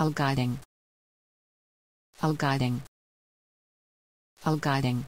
Al guiding. Al guiding. Al guiding.